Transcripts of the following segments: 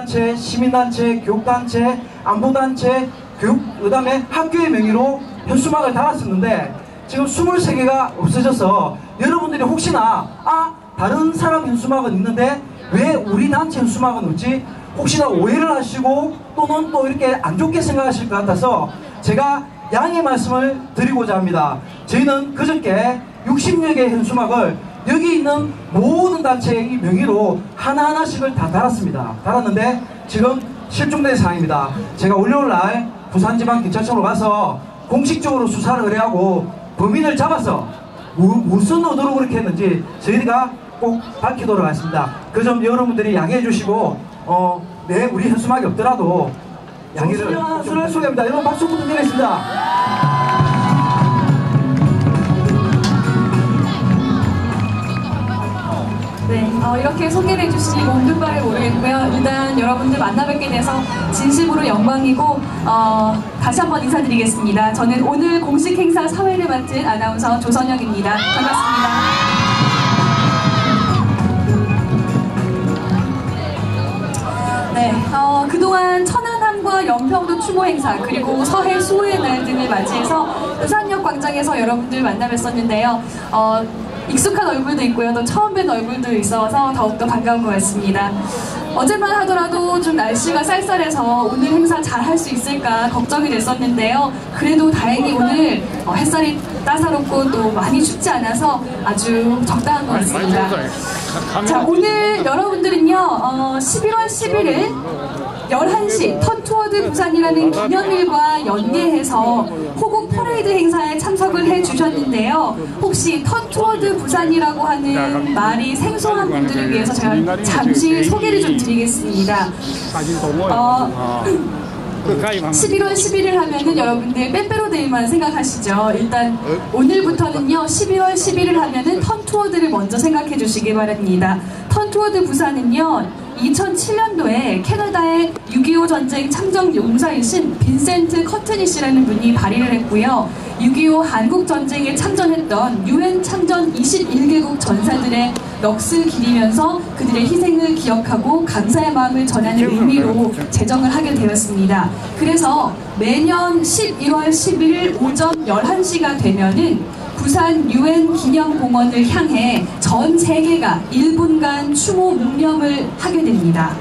보훈단체, 시민단체, 교육단체, 안보단체, 교육, 그 다음에 학교의 명의로 현수막을 달았었는데 지금 23개가 없어져서 여러분들이 혹시나 아 다른 사람 현수막은 있는데 왜 우리 단체 현수막은 없지? 혹시나 오해를 하시고 또는 또 이렇게 안 좋게 생각하실 것 같아서 제가 양해 말씀을 드리고자 합니다. 저희는 그저께 60여 개의 현수막을 여기 있는 모든 단체의 명의로 하나하나씩을 다 달았습니다. 달았는데 지금 실종된 상황입니다. 제가 월요일 날 부산지방경찰청으로 가서 공식적으로 수사를 의뢰하고 범인을 잡아서 무, 무슨 의도로 그렇게 했는지 저희가 꼭 밝히도록 하겠습니다. 그 점 여러분들이 양해해 주시고 어, 네 우리 현수막이 없더라도 양해를 수를 소개합니다. 여러분 박수 부탁드리겠습니다. 네, 어, 이렇게 소개를 해주시니 모든 바를 모르겠고요. 일단 여러분들 만나 뵙게 돼서 진심으로 영광이고 어, 다시 한번 인사드리겠습니다. 저는 오늘 공식 행사 사회를 맡은 아나운서 조선영입니다. 반갑습니다. 네, 어, 그동안 천안함과 연평도 추모 행사 그리고 서해 수호의 날 등을 맞이해서 부산역 광장에서 여러분들 만나 뵀었는데요. 어, 익숙한 얼굴도 있고요. 또 처음 뵌 얼굴도 있어서 더욱더 반가운 것 같습니다. 어제만 하더라도 좀 날씨가 쌀쌀해서 오늘 행사 잘 할 수 있을까 걱정이 됐었는데요. 그래도 다행히 오늘 어, 햇살이 따사롭고 또 많이 춥지 않아서 아주 적당한 것 같습니다. 자, 오늘 여러분들은요, 어, 11월 11일 11시 Turn Toward 부산이라는 기념일과 연계해서 호국 퍼레이드 행사에 참석을 해 주셨는데요. 혹시 Turn Toward 부산이라고 하는 말이 생소한 분들을 위해서 제가 잠시 소개를 좀 드리겠습니다. 어, 11월 11일 하면은 여러분들 빼빼로데이만 생각하시죠. 일단 오늘부터는요 11월 11일 하면은 턴투어드를 먼저 생각해 주시기 바랍니다. Turn Toward 부산은요 2007년도에 캐나다의 6.25 전쟁 참전 용사이신 빈센트 커트니 씨라는 분이 발의를 했고요. 6.25 한국 전쟁에 참전했던 유엔 참전 21개국 전사들의 넋을 기리면서 그들의 희생을 기억하고 감사의 마음을 전하는 의미로 제정을 하게 되었습니다. 그래서 매년 11월 11일 오전 11시가 되면은 부산 유엔 기념공원을 향해 전 세계가 1분간 추모 묵념을 하게 됩니다.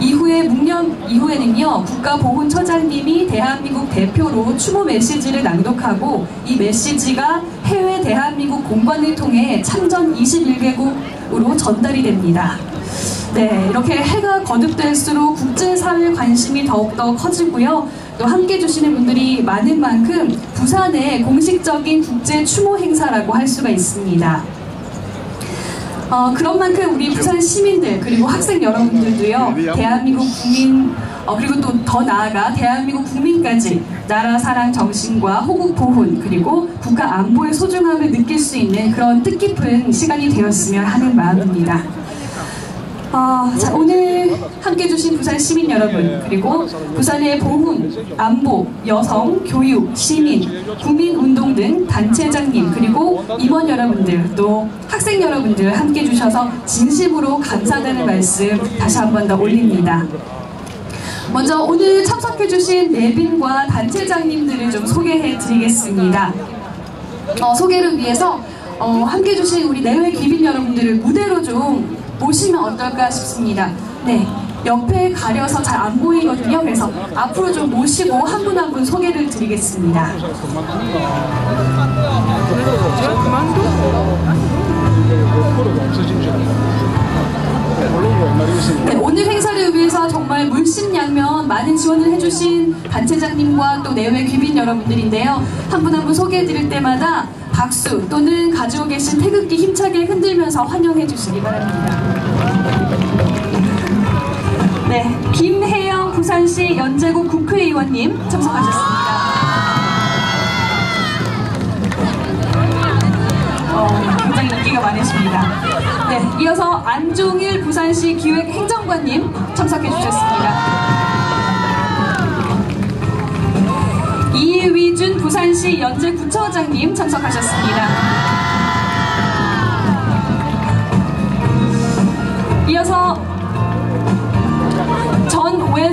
이후에 묵념 이후에는요 국가보훈처장님이 대한민국 대표로 추모 메시지를 낭독하고 이 메시지가 해외 대한민국 공관을 통해 참전 21개국으로 전달이 됩니다. 네, 이렇게 해가 거듭될수록 국제사회 관심이 더욱더 커지고요. 또 함께 해주시는 분들이 많은 만큼 부산의 공식적인 국제 추모 행사라고 할 수가 있습니다. 어, 그런 만큼 우리 부산 시민들 그리고 학생 여러분들도요 대한민국 국민 어, 그리고 또 더 나아가 대한민국 국민까지 나라 사랑 정신과 호국 보훈 그리고 국가 안보의 소중함을 느낄 수 있는 그런 뜻깊은 시간이 되었으면 하는 마음입니다. 어, 자, 오늘 함께 해주신 부산 시민 여러분, 그리고 부산의 보훈, 안보, 여성, 교육, 시민, 국민운동 등 단체장님, 그리고 임원 여러분들, 또 학생 여러분들 함께 해주셔서 진심으로 감사하다는 말씀 다시 한 번 더 올립니다. 먼저 오늘 참석해주신 내빈과 단체장님들을 좀 소개해 드리겠습니다. 어, 소개를 위해서 어, 함께 해주신 우리 내외 귀빈 여러분들을 무대로 좀 모시면 어떨까 싶습니다. 네. 옆에 가려서 잘 안 보이거든요. 그래서 앞으로 좀 모시고 한분 한 분 소개를 드리겠습니다. 네, 오늘 행사를 위해서 정말 물심양면 많은 지원을 해주신 단체장님과 또 내외 귀빈 여러분들인데요. 한 분 한 분 소개해 드릴 때마다 박수 또는 가지고 계신 태극기 힘차게 흔들면서 환영해 주시기 바랍니다. 네, 김혜영 부산시 연제국 국회의원님 참석하셨습니다. 어, 굉장히 인기가 많으십니다. 네, 이어서 안종일 부산시 기획행정관님 참석해 주셨습니다. 이위준 부산시 연제구청장님 참석하셨습니다. 이어서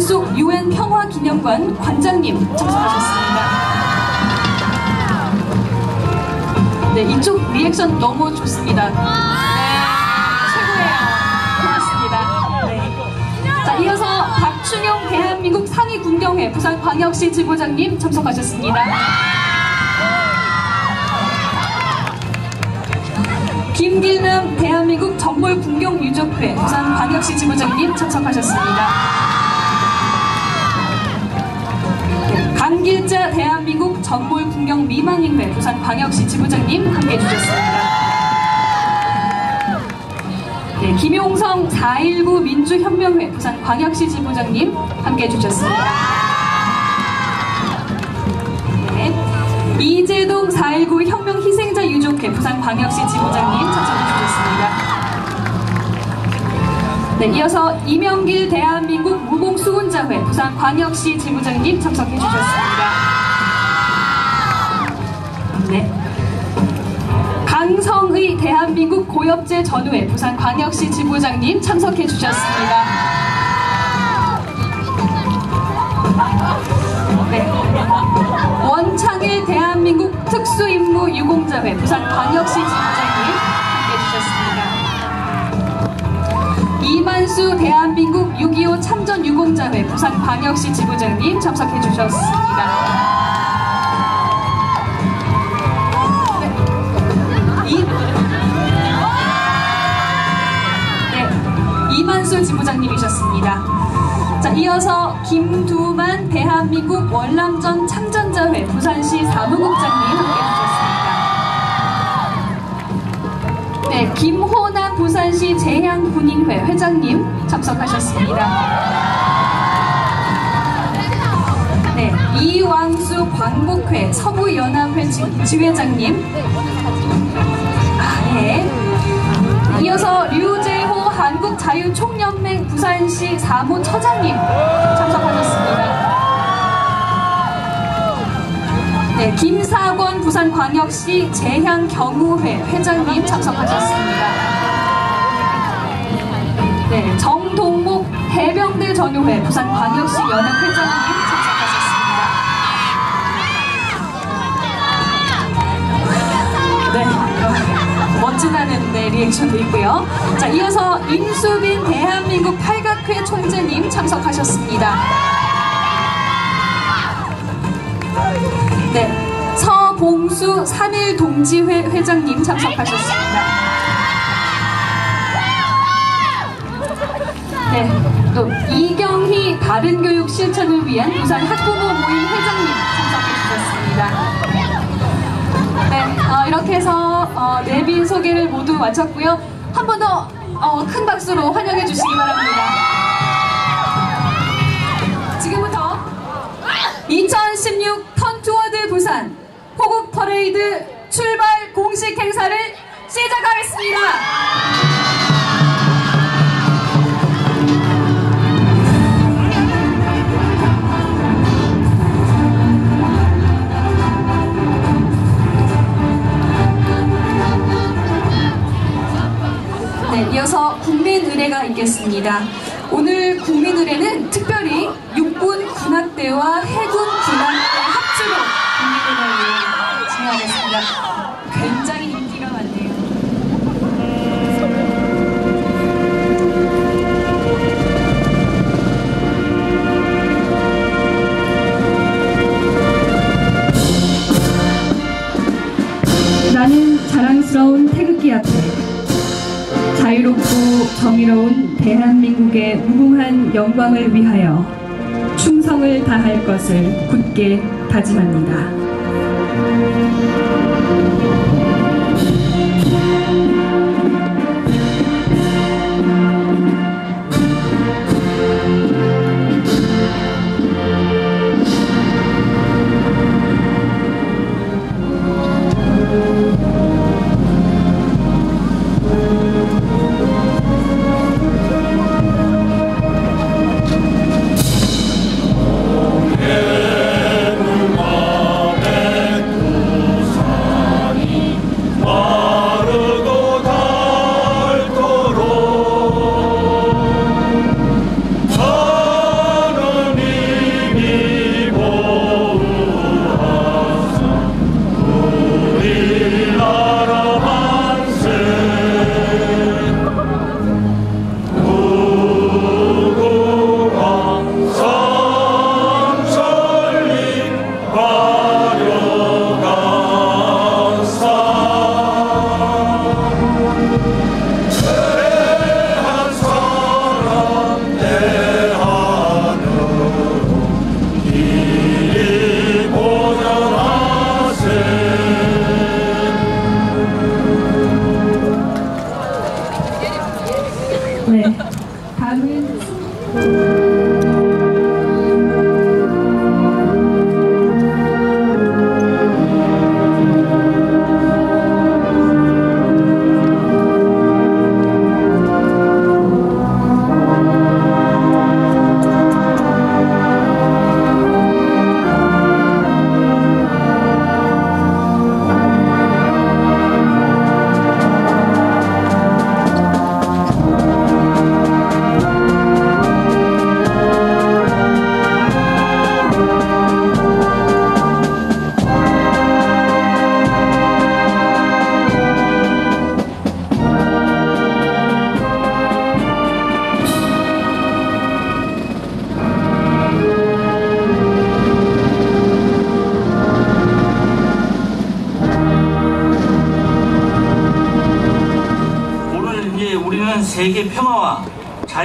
고얀속 UN 평화기념관 관장님 참석하셨습니다. 네, 이쪽 리액션 너무 좋습니다. 네, 최고예요. 고맙습니다. 네. 자, 이어서 박춘용 대한민국 상위군경회 부산광역시 지부장님 참석하셨습니다. 김길남 대한민국 전몰군경유족회 부산광역시 지부장님 참석하셨습니다. 네, 강길자 대한민국 전몰군경 미망인회 부산광역시 지부장님 함께해 주셨습니다. 네, 김용성 4.19 민주혁명회 부산광역시 지부장님 함께해 주셨습니다. 네, 이재동 4.19 혁명 희생자 유족회 부산광역시 지부장님 참석해 주셨습니다. 네, 이어서 이명길 대한민국 무공수훈자회 부산광역시 지부장님 참석해 주셨습니다. 네. 강성의 대한민국 고엽제 전후회 부산광역시 지부장님 참석해 주셨습니다. 네. 원창일 대한민국 특수임무 유공자회 부산광역시 지부장님 함께 해주셨습니다. 이만수 대한민국 6.25 참전 유공자회 부산광역시 지부장님 참석해 주셨습니다. 네. 이, 네, 이만수 지부장님이셨습니다. 자, 이어서 김두만 대한민국 월남전 참전자회 부산시 사무국장님 함께 해주셨습니다. 네, 김호남 부산시 재향군인회 회장님 참석하셨습니다. 네, 이왕수 광복회 서부연합회 지- 지회장님. 아, 예. 이어서 류재호 한국자유총연맹 부산시 사무처장님 참석하셨습니다. 네, 김사권 부산광역시 재향경우회 회장님 참석하셨습니다. 네, 정동목 해병대 전우회 부산광역시 연합회장님 참석하셨습니다. 네, 멋지다는 네, 리액션도 있고요. 자, 이어서 임수빈 대한민국 팔각회 총재님 참석하셨습니다. 네, 서봉수 3일 동지회 회장님 참석하셨습니다. 네, 또 이경희 바른 교육 실천을 위한 부산 학부모 모임 회장님 참석해 주셨습니다. 네, 어, 이렇게 해서 어, 내빈 소개를 모두 마쳤고요. 한 번 더 어, 큰 박수로 환영해 주시기 바랍니다. 지금부터 2016 Turn Toward 부산 호국 퍼레이드 출발 공식 행사를 시작하겠습니다. 있겠습니다. 오늘 국민의례는 특별히 육군 군악대와 해군 군악대 합주로 국민의례를 진행하겠습니다. 굉장히 인기가 많네요. 나는 자랑스러운 자유롭고 정의로운 대한민국의 무궁한 영광을 위하여 충성을 다할 것을 굳게 다짐합니다.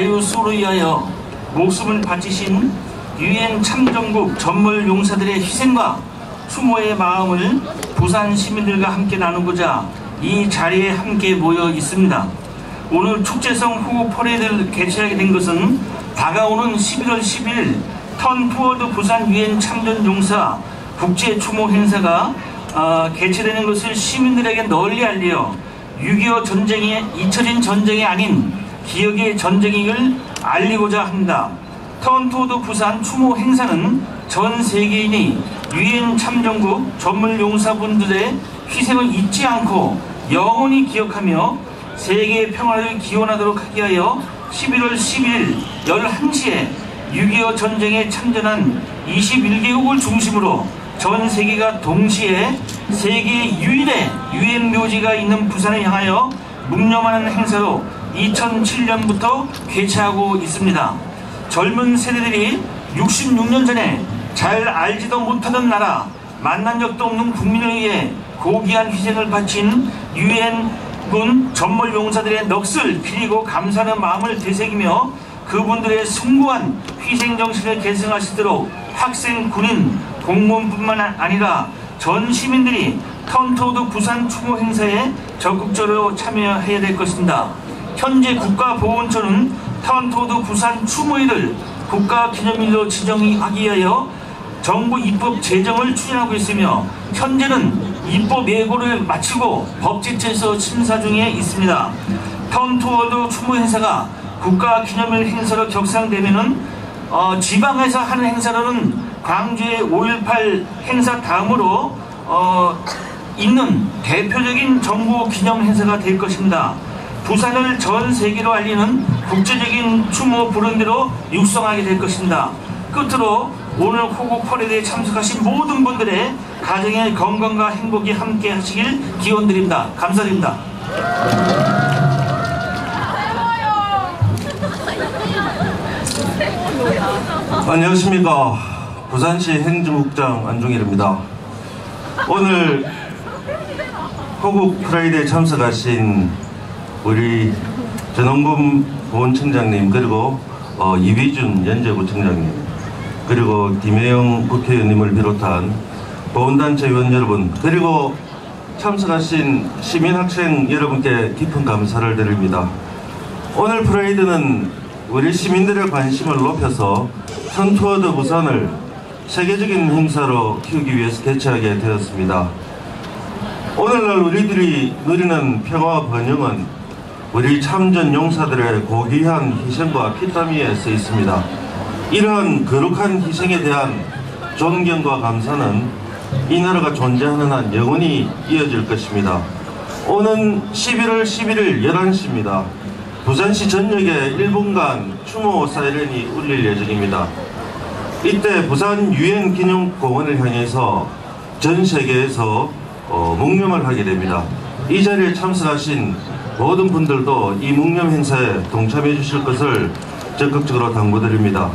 자유 수호를 위하여 목숨을 바치신 유엔 참전국 전몰 용사들의 희생과 추모의 마음을 부산 시민들과 함께 나누고자 이 자리에 함께 모여 있습니다. 오늘 축제성 호국 퍼레이드를 개최하게 된 것은 다가오는 11월 10일 Turn Toward 부산 유엔 참전 용사 국제 추모 행사가 어, 개최되는 것을 시민들에게 널리 알려 6.25 전쟁의 잊혀진 전쟁이 아닌 기억의 전쟁임을 알리고자 합니다. Turn Toward 부산 추모 행사는 전 세계인이 유엔 참전국 전몰 용사분들의 희생을 잊지 않고 영원히 기억하며 세계 평화를 기원하도록 하기 위하여 11월 11일 11시에 6.25 전쟁에 참전한 21개국을 중심으로 전 세계가 동시에 세계 유일의 유엔 묘지가 있는 부산을 향하여 묵념하는 행사로 2007년부터 개최하고 있습니다. 젊은 세대들이 66년 전에 잘 알지도 못하던 나라, 만난 적도 없는 국민을 위해 고귀한 희생을 바친 유엔군 전몰 용사들의 넋을 그리고 감사하는 마음을 되새기며 그분들의 숭고한 희생 정신을 계승하시도록 학생, 군인, 공무원뿐만 아니라 전 시민들이 Turn Toward 부산 추모 행사에 적극적으로 참여해야 될 것입니다. 현재 국가보훈처는 Turn Toward 부산 추모일을 국가기념일로 지정하기 위하여 정부 입법 제정을 추진하고 있으며 현재는 입법 예고를 마치고 법제처에서 심사 중에 있습니다. Turn Toward 추모 행사가 국가기념일 행사로 격상되면은 어, 지방에서 하는 행사로는 광주의 5.18 행사 다음으로 어, 있는 대표적인 정부 기념 행사가 될 것입니다. 부산을 전 세계로 알리는 국제적인 추모 브랜드로 육성하게 될 것입니다. 끝으로 오늘 호국 퍼레이드에 참석하신 모든 분들의 가정의 건강과 행복이 함께 하시길 기원드립니다. 감사드립니다. 안녕하십니까 부산시 행정국장 안중일입니다 오늘 호국 프라이드에 참석하신 우리 전원금 보훈청장님 그리고 어, 이휘준 연재구청장님 그리고 김혜영 국회의원님을 비롯한 보훈단체 의원 여러분 그리고 참석하신 시민학생 여러분께 깊은 감사를 드립니다 오늘 퍼레이드는 우리 시민들의 관심을 높여서 선투어드 부산을 세계적인 행사로 키우기 위해서 개최하게 되었습니다. 오늘날 우리들이 누리는 평화와 번영은 우리 참전 용사들의 고귀한 희생과 피땀 위에 서 있습니다. 이러한 거룩한 희생에 대한 존경과 감사는 이 나라가 존재하는 한 영원히 이어질 것입니다. 오는 11월 11일 11시입니다. 부산시 전역에 1분간 추모 사이렌이 울릴 예정입니다. 이때 부산 유엔 기념공원을 향해서 전 세계에서 어, 묵념을 하게 됩니다. 이 자리에 참석하신 모든 분들도 이 묵념 행사에 동참해 주실 것을 적극적으로 당부드립니다.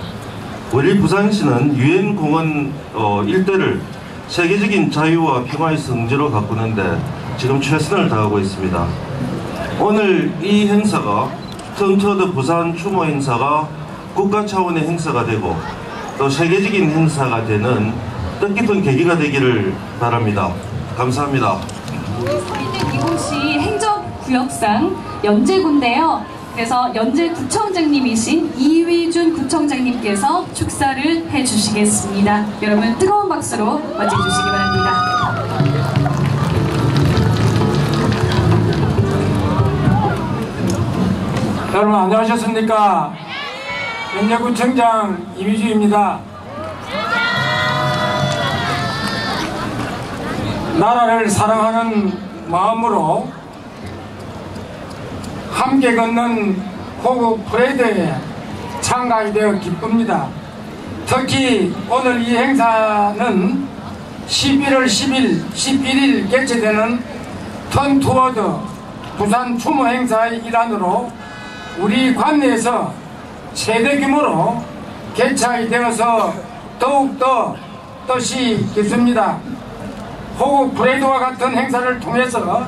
우리 부산시는 유엔 공원 어, 일대를 세계적인 자유와 평화의 성지로 가꾸는데 지금 최선을 다하고 있습니다. 오늘 이 행사가 턴터드 부산 추모 행사가 국가 차원의 행사가 되고 또 세계적인 행사가 되는 뜻깊은 계기가 되기를 바랍니다. 감사합니다. 서울대 기공시 행정 구역상 연제군데요. 그래서 연제 구청장님이신 이휘준 구청장님께서 축사를 해주시겠습니다. 여러분 뜨거운 박수로 맞이해주시기 바랍니다. 여러분 안녕하셨습니까? 연제구청장 이미주입니다. 나라를 사랑하는 마음으로 함께 걷는 호국 프레이드에 참가하게 되어 기쁩니다. 특히 오늘 이 행사는 11월 10일, 11일 개최되는 Turn Toward 부산 추모 행사의 일환으로 우리 관내에서 최대 규모로 개최하게 되어서 더욱더 뜻이 깊습니다. 호국 퍼레이드와 같은 행사를 통해서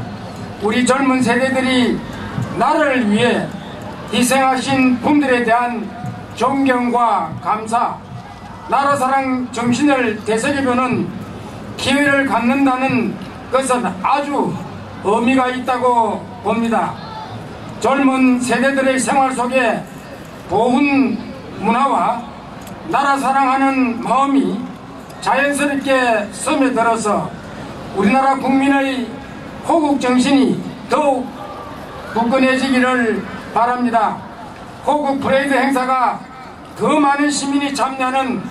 우리 젊은 세대들이 나라를 위해 희생하신 분들에 대한 존경과 감사, 나라 사랑 정신을 되새겨보는 기회를 갖는다는 것은 아주 의미가 있다고 봅니다. 젊은 세대들의 생활 속에 보훈 문화와 나라 사랑하는 마음이 자연스럽게 스며들어서 우리나라 국민의 호국 정신이 더욱 굳건해지기를 바랍니다. 호국 프레이드 행사가 더 많은 시민이 참여하는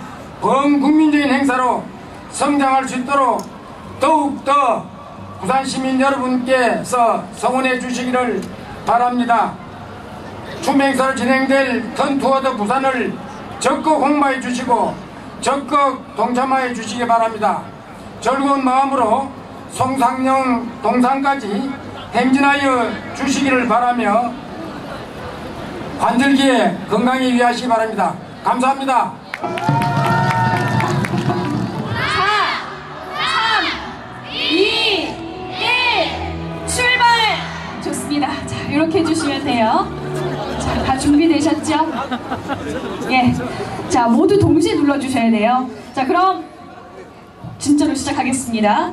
범국민적인 행사로 성장할 수 있도록 더욱더 부산 시민 여러분께서 성원해 주시기를 바랍니다. 춤 행사를 진행될 Turn Toward 부산을 적극 홍보해 주시고 적극 동참하여 주시기 바랍니다. 즐거운 마음으로 송상현 동상까지 행진하여 주시기를 바라며 관절기에 건강히 위하시기 바랍니다. 감사합니다. 2, 1, 출발! 좋습니다. 자, 이렇게 해주시면 돼요. 자, 다 준비되셨죠? 예. 자, 모두 동시에 눌러주셔야 돼요. 자, 그럼 진짜로 시작하겠습니다.